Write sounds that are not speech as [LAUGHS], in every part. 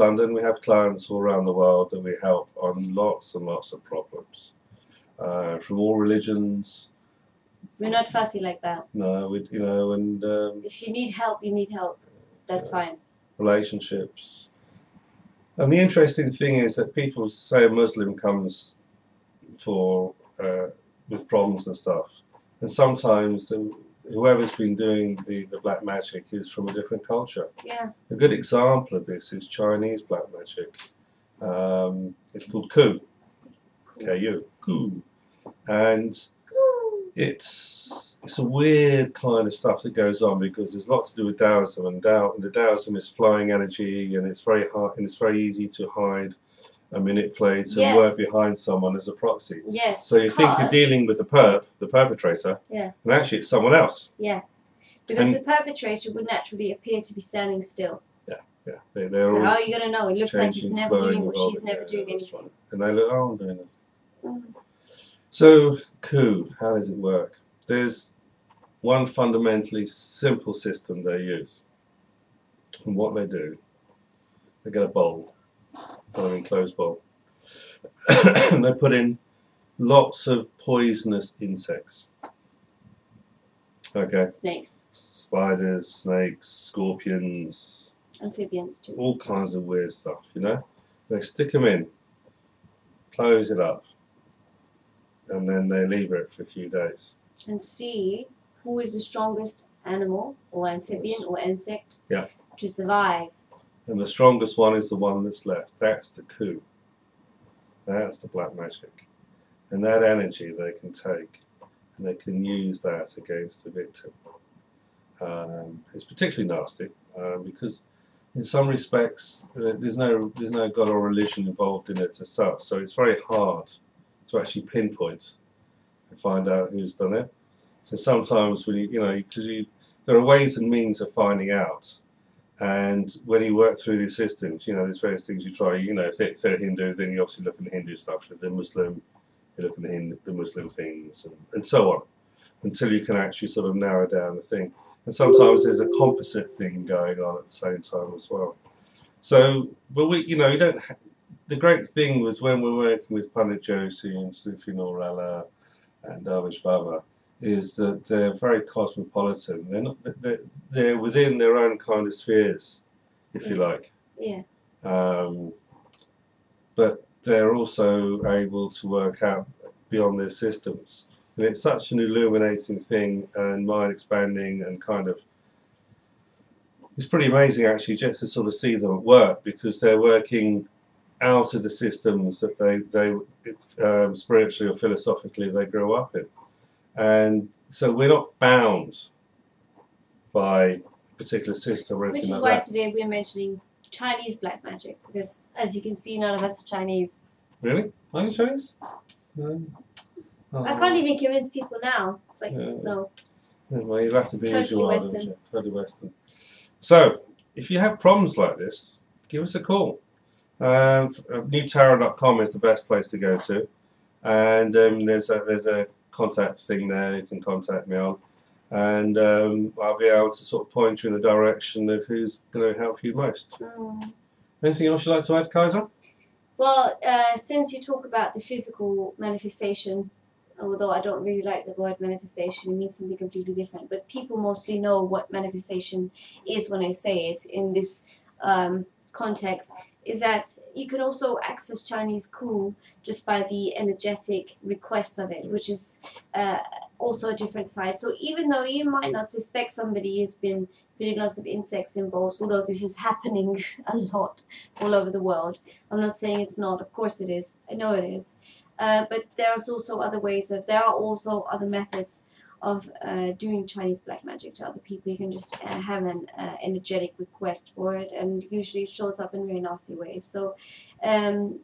London, we have clients all around the world that we help on lots and lots of problems. Uh, from all religions, We're not fussy like that. no, we, you know, and um, If you need help, you need help. That's fine. relationships. And the interesting thing is that people say a Muslim comes for uh, with problems and stuff, and sometimes the, whoever's been doing the, the black magic is from a different culture. Yeah. A good example of this is Chinese black magic. Um, it's called Ku, K-U, Ku, and it's it's a weird kind of stuff that goes on because there's a lot to do with Taoism, and Tao, the Taoism is flowing energy, and it's very hard, and it's very easy to hide, and manipulate, and Yes. work behind someone as a proxy. Yes. So you think you're dealing with the perp, the perpetrator, Yeah. and actually it's someone else. Yeah. Because And- the perpetrator would naturally appear to be standing still. Yeah, they, they're So how are you going to know? It looks like he's never doing or she's never Yeah, doing anything. right. And they look, oh, I'm doing it. Mm. So, Ku, how does it work? There's one fundamentally simple system they use. And what they do, they get a bowl, of enclosed bowl, and [COUGHS] they put in lots of poisonous insects. Okay, Snakes, spiders, snakes, scorpions, amphibians too. all kinds of weird stuff, you know? They stick them in, close it up, and then they leave it for a few days. And see who is the strongest animal or amphibian or insect Yeah. to survive. And the strongest one is the one that's left. That's the Ku. That's the black magic. And that energy they can take and they can use that against the victim. Um, it's particularly nasty uh, because, in some respects, uh, there's no there's no god or religion involved in it such. So it's very hard to actually pinpoint and find out who's done it. So sometimes you you know because you there are ways and means of finding out. And when you work through these systems, you know, there's various things you try. You know, if they're Hindus, then you obviously look at the Hindu stuff. If they're Muslim, you look at the, Hindu, the Muslim things, and, and so on, until you can actually sort of narrow down the thing. And sometimes there's a composite thing going on at the same time as well. So, but we, you know, you don't. The great thing was when we're working with Pandit Joshi and Sufi Norala and Darvish Baba, is that they're very cosmopolitan. They're not. They're, they're within their own kind of spheres, if you like. Yeah. Um, but they're also able to work out beyond their systems, and it's such an illuminating thing and mind expanding and kind of. It's pretty amazing actually just to sort of see them at work because they're working out of the systems that they they um, spiritually or philosophically they grew up in. And so we're not bound by a particular system or Which is like why that. today we're mentioning Chinese black magic because, as you can see, none of us are Chinese. Really? Are you Chinese? No. Oh. I can't even convince people now. It's like, Yeah. no. Yeah, well, you'll have to be as Totally you are, Western. you? Totally Western. So, if you have problems like this, give us a call. Um, newtarot.com is the best place to go to, and um, there's a there's a contact thing there you can contact me on, and um, I'll be able to sort of point you in the direction of who's going to help you most. Mm. Anything else you'd like to add, Kaiser? Well, uh, since you talk about the physical manifestation, although I don't really like the word manifestation, it means something completely different. But people mostly know what manifestation is when I say it in this um, context. Is that you can also access Chinese Ku just by the energetic request of it, which is uh, also a different side. So even though you might not suspect somebody has been putting lots of insects in bowls, although this is [LAUGHS] happening a lot all over the world, I'm not saying it's not. Of course it is. I know it is. Uh, but there's also other ways of. There are also other methods of uh, doing Chinese black magic to other people. You can just uh, have an uh, energetic request for it, and usually it shows up in very nasty ways. So, um,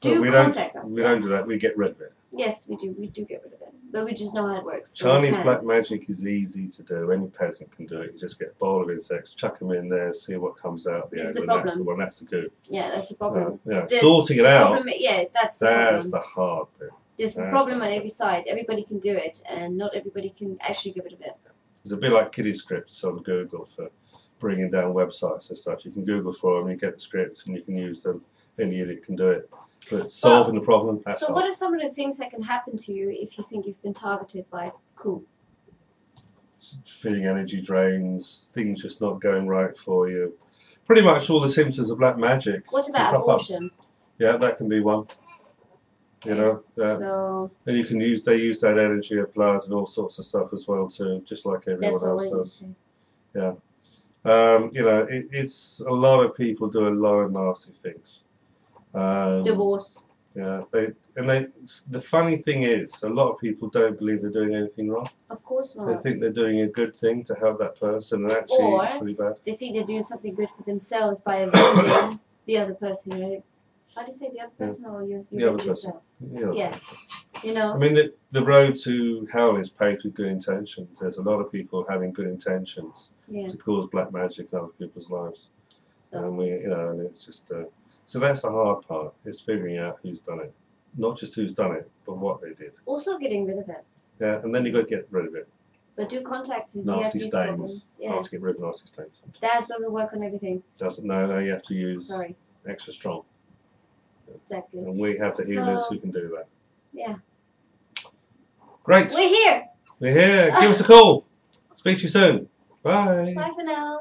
do we contact don't, us. We don't do that. We get rid of it. Yes, we do. We do get rid of it, but we just know how it works. so Chinese black magic is easy to do. Any peasant can do it. You just get a bowl of insects, chuck them in there, see what comes out the This is the and that's the problem. one. That's the good. Yeah, that's the problem. yeah, The- sorting it out. problem, yeah, that's the That's problem. the hard bit. This a problem on every side. Everybody can do it, and not everybody can actually get rid of it. It's a bit like kiddie scripts on Google for bringing down websites and stuff. You can Google for them, you get the scripts, and you can use them. Any idiot can do it. But solving the problem, So, hard. what are some of the things that can happen to you if you think you've been targeted by Ku? feeling energy drains, things just not going right for you. Pretty much all the symptoms of black magic. What about pop up. Yeah, that can be one. You know, yeah. So, and you can use they use that energy of blood and all sorts of stuff as well too, just like everyone else does. Yeah. Um, you know, it, it's a lot of people do a lot of nasty things. Um, Divorce. Yeah, they and they. The funny thing is, a lot of people don't believe they're doing anything wrong. Of course not. They think they're doing a good thing to help that person, and actually, Or- it's really bad. They think they're doing something good for themselves by avenging [COUGHS] the other person, right? How do you say the other person or you, The other person. Yeah. Yeah. You know. I mean, the, the road to hell is paved with good intentions. There's a lot of people having good intentions Yeah. to cause black magic in other people's lives, So, and we, you know, and it's just. Uh, so that's the hard part. Is figuring out who's done it, not just who's done it, but what they did. also getting rid of it. Yeah, and then you got to get rid of it. But do contact have Nasty stains. problems. Yeah. Yeah. to get rid of nasty stains. That doesn't work on everything. Doesn't no, no. You have to use Sorry. extra strong, Exactly. and we have the healers So- who can do that. Yeah. Great. We're here. We're here. Give us a call. Speak to you soon. Bye. Bye for now.